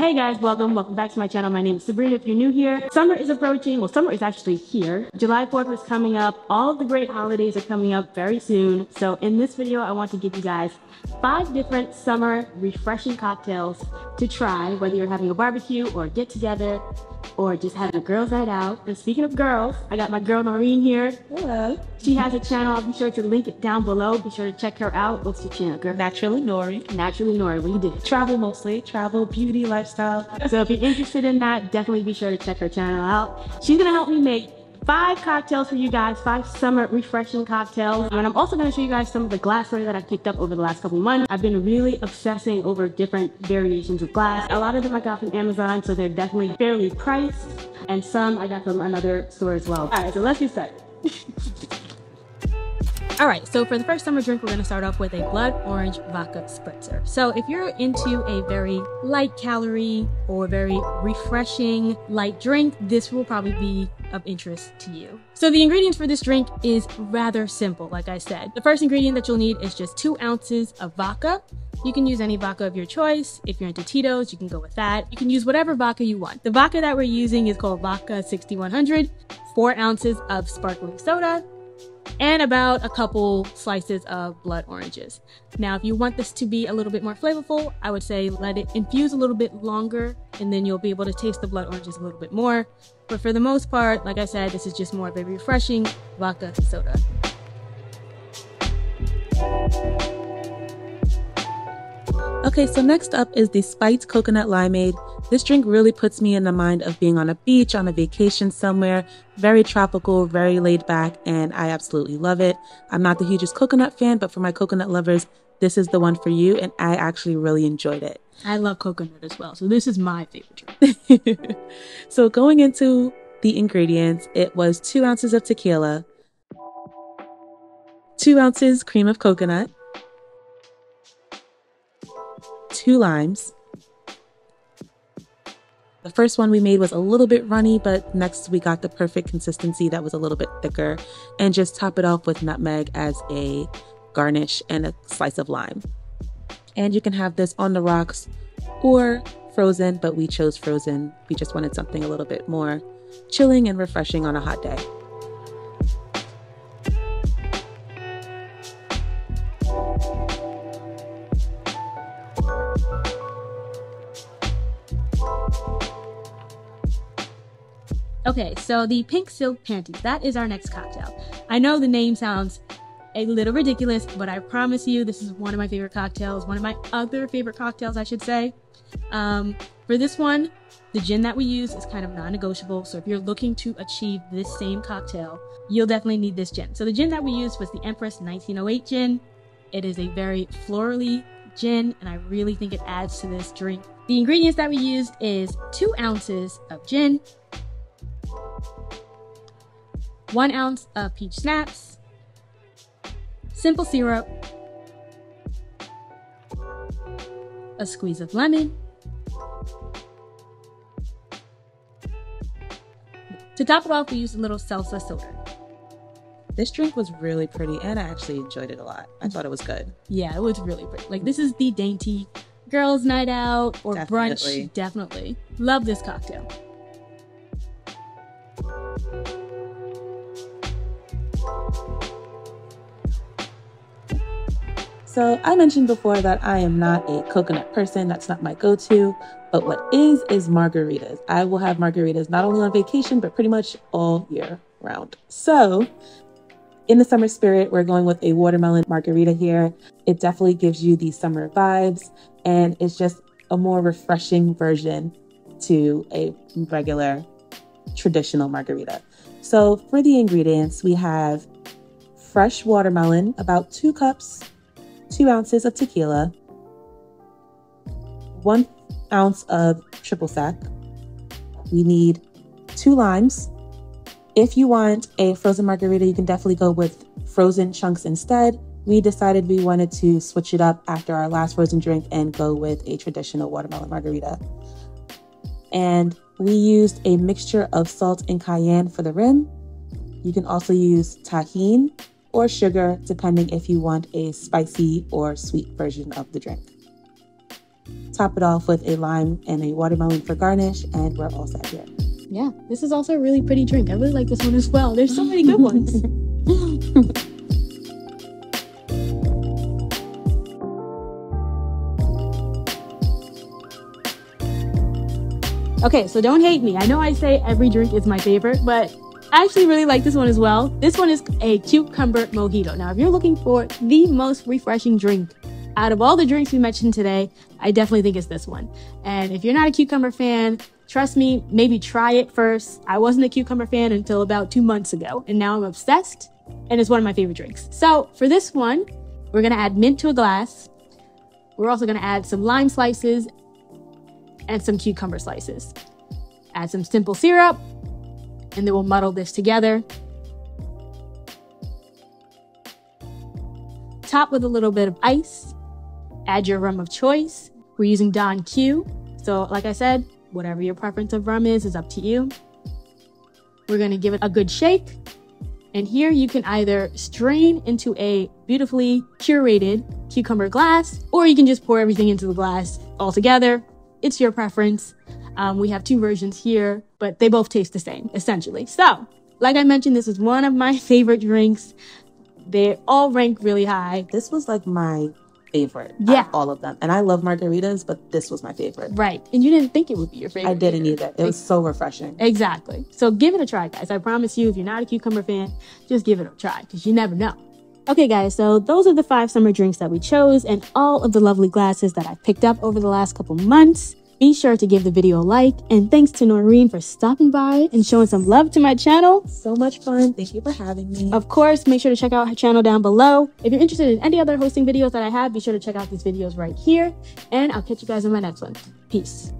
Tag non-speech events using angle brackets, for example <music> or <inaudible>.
Hey guys, welcome. Welcome back to my channel. My name is Sabrina. If you're new here, summer is approaching. Well, summer is actually here. July 4th is coming up. All the great holidays are coming up very soon. So in this video, I want to give you guys five different summer refreshing cocktails to try, whether you're having a barbecue or get together or just having a girls' night out. And speaking of girls, I got my girl Noreen here. Hello. She has a channel. I'll be sure to link it down below. Be sure to check her out. What's your channel, girl? Naturally Nory. Naturally Nory. What do you do? Travel mostly. Travel, beauty, lifestyle. So if you're interested in that, definitely be sure to check her channel out. She's gonna help me make five cocktails for you guys, five summer refreshing cocktails. And I'm also gonna show you guys some of the glassware that I picked up over the last couple months. I've been really obsessing over different variations of glass. A lot of them I got from Amazon, so they're definitely fairly priced. And some I got from another store as well. All right, so let's get started. <laughs> All right, so for the first summer drink, we're gonna start off with a blood orange vodka spritzer. So if you're into a very light calorie or very refreshing light drink, this will probably be of interest to you. So the ingredients for this drink is rather simple, like I said. The first ingredient that you'll need is just two ounces of vodka. You can use any vodka of your choice. If you're into Tito's, you can go with that. You can use whatever vodka you want. The vodka that we're using is called Vodka 6100, four ounces of sparkling soda, and about a couple slices of blood oranges. Now, if you want this to be a little bit more flavorful, I would say let it infuse a little bit longer and then you'll be able to taste the blood oranges a little bit more. But for the most part, like I said, this is just more of a refreshing vodka soda. Okay, so next up is the Spiked Coconut Limeade. This drink really puts me in the mind of being on a beach, on a vacation somewhere. Very tropical, very laid back, and I absolutely love it. I'm not the hugest coconut fan, but for my coconut lovers, this is the one for you, and I actually really enjoyed it. I love coconut as well, so this is my favorite drink. <laughs> so going into the ingredients, it was two ounces of tequila, two ounces cream of coconut, two limes. The first one we made was a little bit runny, but next we got the perfect consistency that was a little bit thicker. And just top it off with nutmeg as a garnish and a slice of lime. And you can have this on the rocks or frozen, but we chose frozen. We just wanted something a little bit more chilling and refreshing on a hot day. Okay, so the pink silk panties, that is our next cocktail. I know the name sounds a little ridiculous, but I promise you this is one of my favorite cocktails, one of my other favorite cocktails, I should say. Um, for this one, the gin that we use is kind of non-negotiable, so if you're looking to achieve this same cocktail, you'll definitely need this gin. So the gin that we used was the Empress 1908 gin. It is a very florally gin, and I really think it adds to this drink. The ingredients that we used is two ounces of gin, one ounce of peach schnapps, simple syrup, a squeeze of lemon, To top it off, we used a little salsa soda. This drink was really pretty and I actually enjoyed it a lot. I thought it was good. Yeah, it was really pretty. Like, this is the dainty girls' night out or definitely. brunch. Definitely. Love this cocktail. So I mentioned before that I am not a coconut person. That's not my go-to. But what is, is margaritas. I will have margaritas not only on vacation, but pretty much all year round. So in the summer spirit, we're going with a watermelon margarita here. It definitely gives you the summer vibes and it's just a more refreshing version to a regular traditional margarita. So for the ingredients, we have fresh watermelon, about two cups, two ounces of tequila, one ounce of triple sec. We need two limes. If you want a frozen margarita, you can definitely go with frozen chunks instead. We decided we wanted to switch it up after our last frozen drink and go with a traditional watermelon margarita. And we used a mixture of salt and cayenne for the rim. You can also use Tajín or sugar, depending if you want a spicy or sweet version of the drink. top it off with a lime and a watermelon for garnish, and we're all set here. Yeah, this is also a really pretty drink. I really like this one as well. There's so many good ones. <laughs> Okay, so don't hate me. I know I say every drink is my favorite, but I actually really like this one as well. This one is a cucumber mojito. Now, if you're looking for the most refreshing drink out of all the drinks we mentioned today, I definitely think it's this one. And if you're not a cucumber fan, trust me, maybe try it first. I wasn't a cucumber fan until about two months ago, and now I'm obsessed, and it's one of my favorite drinks. So for this one, we're gonna add mint to a glass. We're also gonna add some lime slices and some cucumber slices. Add some simple syrup, and then we'll muddle this together. Top with a little bit of ice. Add your rum of choice. We're using Don Q. So, like I said, whatever your preference of rum is, is up to you. We're gonna give it a good shake. And here you can either strain into a beautifully curated cucumber glass, or you can just pour everything into the glass all together it's your preference. Um, we have two versions here, but they both taste the same, essentially. So, like I mentioned, this is one of my <laughs> favorite drinks. They all rank really high. This was like my favorite. Yeah. all of them. And I love margaritas, but this was my favorite. Right. And you didn't think it would be your favorite. I didn't either. It was so refreshing. Exactly. So give it a try, guys. I promise you, if you're not a cucumber fan, just give it a try because you never know. Okay, guys, so those are the five summer drinks that we chose and all of the lovely glasses that I've picked up over the last couple months. Be sure to give the video a like, and thanks to Noreen for stopping by and showing some love to my channel. So much fun. Thank you for having me. Of course, make sure to check out her channel down below. If you're interested in any other hosting videos that I have, be sure to check out these videos right here, and I'll catch you guys in my next one. Peace.